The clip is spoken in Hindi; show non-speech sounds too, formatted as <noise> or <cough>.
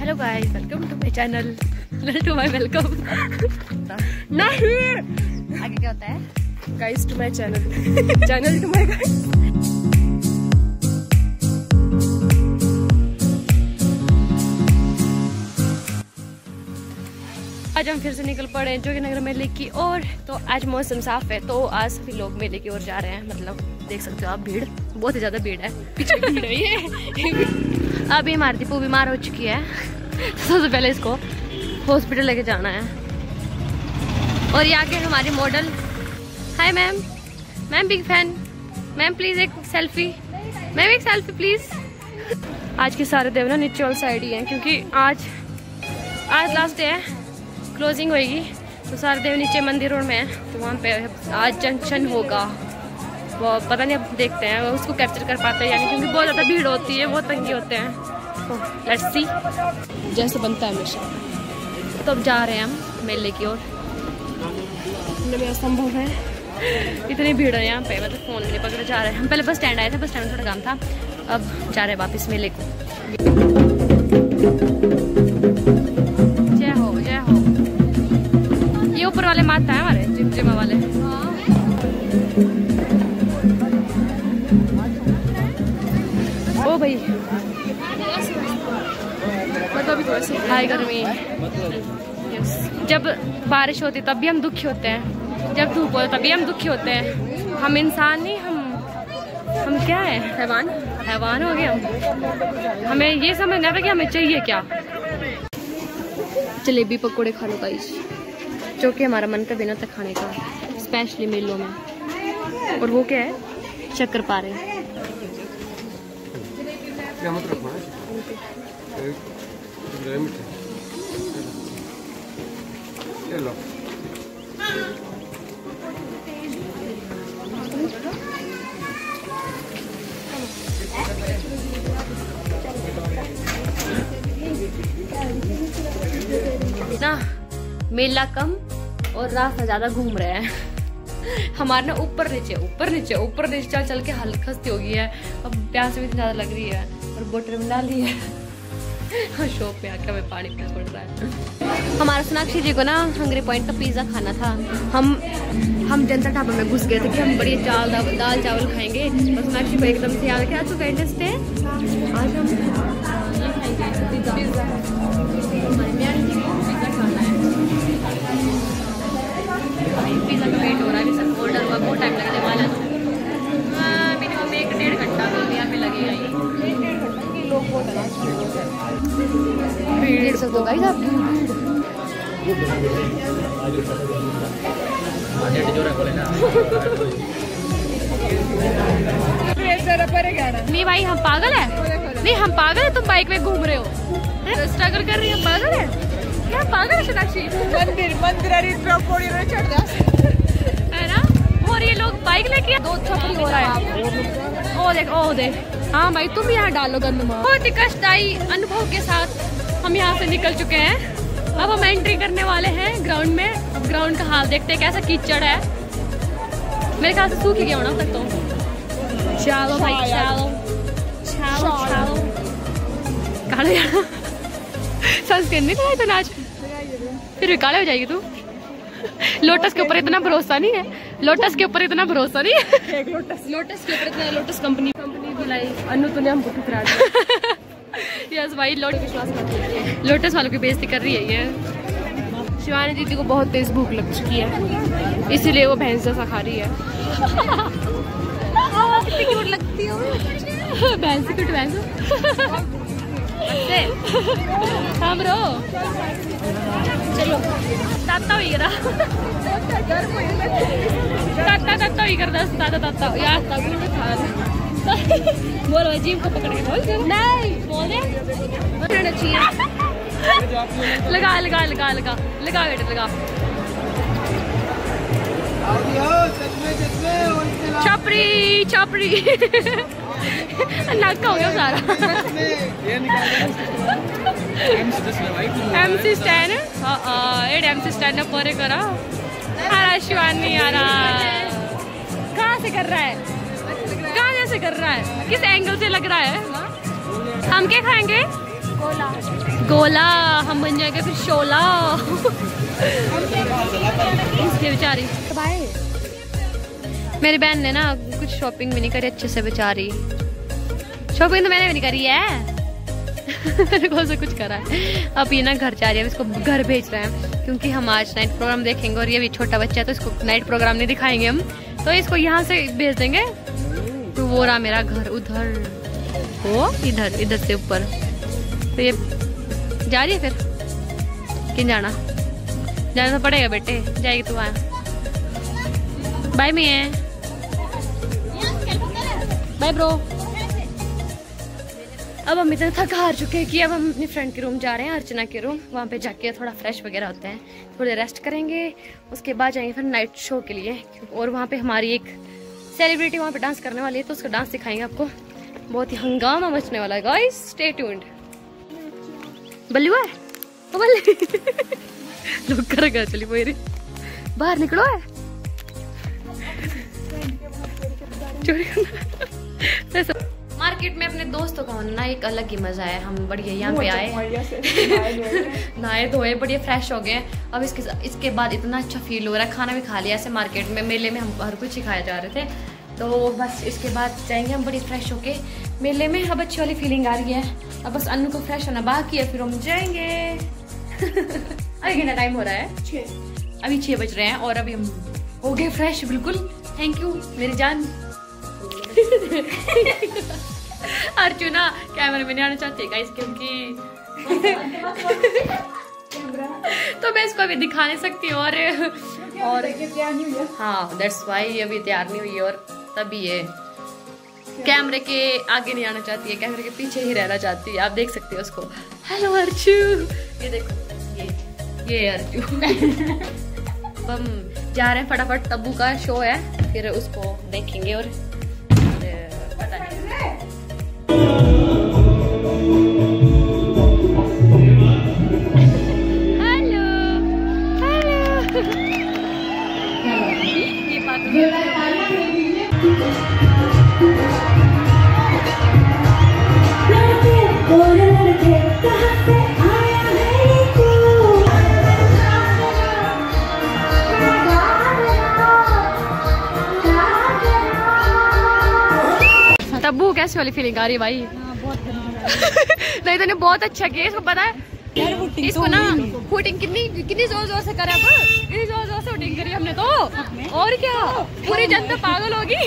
Hello guys welcome to my channel to my welcome नहीं आगे क्या होता है? Guys to my channel channel to my guys आज हम फिर से निकल पड़े हैं जोगी नगर मेले की ओर। तो आज मौसम साफ़ है तो आज सभी लोग मेले की ओर जा रहे हैं। मतलब देख सकते हो आप भीड़ बहुत ही ज़्यादा भीड़ है। पीछे भीड़ है ये। अभी हमारी दीपू बीमार हो चुकी है। सबसे पहले इसको हॉस्पिटल लेके जाना है। और ये आगे हमारी model hi ma'am ma'am big fan ma'am please एक सेल्फी मैम एक सेल्फी प्लीज़ आज के सारे देव ना नीचे साइड ही हैं, क्योंकि आज आज लास्ट डे है। क्लोजिंग होगी तो सारे देव नीचे मंदिर रोड में है। तो वहाँ पे आज जंक्शन होगा। वो पता नहीं अब देखते हैं उसको कैप्चर कर पाते हैं यानी क्योंकि बहुत ज़्यादा भीड़ होती है बहुत तंगी होते हैं। तो लेट्स सी जैसे बनता है हमेशा। तो अब जा रहे हैं हम मेले की ओर। असंभव है। इतनी भीड़ है यहाँ पे मतलब फ़ोन नहीं पकड़े जा रहे। हैं हम पहले बस स्टैंड आए थे बस स्टैंड में थोड़ा काम था। अब जा रहे हैं वापस मेले को। जय हो जय हो। ये ऊपर वाले माता है हमारे जिम जिमा वाले। ओ मतलब अभी थोड़ा सा हाय गर्मी। जब बारिश होती तब भी हम दुखी होते हैं। जब धूप होती तभी हम दुखी होते हैं। हम इंसान नहीं हम हम क्या है? हैवान। हैवान हो गए हम। हमें ये समझना था कि हमें चाहिए क्या? जलेबी पकोड़े खा लो गाइस जो कि हमारा मन का बिना था खाने का स्पेशली मेलों में। और वो क्या है? शक्कर पारे। ना, मेला कम और रास्ता ज़्यादा घूम रहे हैं। हमारे ना ऊपर नीचे ऊपर नीचे ऊपर नीचे चल चल के हल्की खस्ती हो गई है। अब प्यास भी इतनी ज़्यादा लग रही है और बोतल में ली है। और शॉप पे आके हमें पानी पीना पड़ रहा है। हमारा सोनाक्षी जी को ना हंगरी पॉइंट का पिज़्ज़ा खाना था। हम हम जनता ढाबा में घुस गए थे कि हम बड़ी दाल दाल चावल खाएँगे। और सोनाक्षी को एकदम से याद क्या आज तो है। आज हम पिज़्ज़ा है वेट हो रहा है बहुत टाइम लगने वाला है। मिनिमम एक डेढ़ घंटा तो यहाँ पे लगेगा ही। भीड़ देख सकते हो गाइस आप जरा परे नहीं भाई हम पागल है? नहीं हम पागल है तुम बाइक में घूम रहे हो। स्ट्रगल कर रही है पागल है? क्या पागल है सोनाक्षी मंदिर मंदिर अरे इतना पौड़ी में चढ़ जा। है ना? और ये लोग बाइक लेके दो छपरी हो रहा है। ओ देख ओ देख। हाँ भाई तुम यहाँ डालो गंद बहुत ही कष्टदायी अनुभव के साथ हम यहाँ से निकल चुके हैं। अब हम एंट्री करने वाले हैं ग्राउंड में। अब ग्राउंड का हाल देखते हैं कैसा कीचड़ है। मेरे ख्याल से सूख ही गया होना तक तो। चलो भाई चलो चलो चलो काले <laughs> सनस्क्रीन नहीं लगाई तो आज? फिर भी काले हो जाएगी तू? <laughs> लोटस के ऊपर इतना भरोसा नहीं है। लोटस के ऊपर इतना भरोसा नहीं है। लोटस लोटस के ऊपर इतना लोटस कंपनी कंपनी बुलाई अनु तूने हमको ठुकरा दिया। <laughs> यस भाई लोट विश्वास कर लोटस वालों की बेइज्जती कर रही है ये। शिवानी दीदी को बहुत तेज भूख लग चुकी है। इसीलिए वो भैंस जैसा खा रही है। <laughs> लगती हो। भैंस की भैंस हाँ ब्रो चलो। ताता हुई करा ताता ताता हुई कर दस ताता ताता यार तभी में खा बोलो जीव को पकड़ के बोल नहीं। बोल दे। चाहिए। लगा लगा लगा लगा। लगा बेटे लगा। छपरी छपरी। नाका हो गया सारा एमसी स्टैंड एड एमसी स्टैंड परे करा। हरा शिवानी यारा। कहाँ से कर रहा है? कहाँ से कर रहा है? किस एंगल से लग रहा है? हम क्या खाएँगे? गोला। गोला। हम बन जाएँगे फिर शोला। बेचारी। मेरी बहन ने ना कुछ शॉपिंग भी नहीं करी, अच्छे से बेचारी। शॉपिंग तो मैंने भी नहीं करी है। <laughs> से कुछ करा। है अब ये ना घर जा रही है इसको घर भेज रहे हैं, क्योंकि हम आज नाइट प्रोग्राम देखेंगे और ये भी छोटा बच्चा है तो इसको नाइट प्रोग्राम नहीं दिखाएँगे हम। तो इसको यहाँ से भेज देंगे। तो वो रहा मेरा घर उधर, वो इधर इधर से ऊपर। तो ये जा रही है फिर? कि जाना? जाना तो पड़ेगा बेटे, जाएगी तू आया बाय मिया बाय ब्रो अब हम इतने थक हार चुके हैं कि अब हम अपनी फ्रेंड के रूम जा रहे हैं, अर्चना के रूम वहाँ पे जाके थोड़ा फ्रेश वगैरह होते हैं. थोड़े रेस्ट करेंगे, उसके बाद जाएँगे फिर नाइट शो के लिए. और वहाँ पे हमारी एक सेलिब्रिटी वहाँ पे डांस करने वाली है तो उसका डांस दिखाएँगे आपको. बहुत ही हंगामा मचने वाला है गाइस स्टे ट्यून्ड बल्लू है? ओ, बल्ली. लोग <laughs> कर गए चली मेरी. बाहर निकलो है. <laughs> चोरी करना. मार्केट में अपने दोस्तों का होना एक अलग ही मज़ा है। हम बढ़िया यहाँ पे आए। <laughs> नहाए धोए बढ़िया फ्रेश हो गए। अब इसके इसके बाद इतना अच्छा फील हो रहा है। खाना भी खा लिया ऐसे मार्केट में मेले में हम हर कुछ ही खाए जा रहे थे। तो बस इसके बाद जाएँगे हम बड़ी फ्रेश होके। मेले में अब अच्छी वाली फीलिंग आ रही है। अब बस अन्नू को फ्रेश होना बाकी है फिर हम जाएँगे। <laughs> अभी कितना टाइम हो रहा है? अभी छः बज रहे हैं और अभी हम हो गए फ्रेश बिल्कुल। थैंक यू मेरी जान। <laughs> अर्जुना कैमरे में नहीं आना चाहती गाइस क्योंकि <laughs> तो मैं इसको अभी दिखा नहीं सकती और और हाँ दैट्स वाई ये अभी तैयार नहीं हुई और तभी ये कैमरे के आगे नहीं आना चाहती है, कैमरे के पीछे ही रहना चाहती है। आप देख सकते हो उसको। हेलो अर्जु ये देखो, ये ये अर्जु <laughs> हम जा रहे हैं फटाफट, तब्बू का शो है, फिर उसको देखेंगे और तब्बू कैसी वाली फीलिंग आ रही है भाई नहीं तो बहुत अच्छा किया इसको पता है इसको ना हुटिंग कितनी कितनी ज़ोर ज़ोर से करा था कितनी ज़ोर ज़ोर से हुटिंग करी हमने तो और क्या पूरी जनता पागल होगी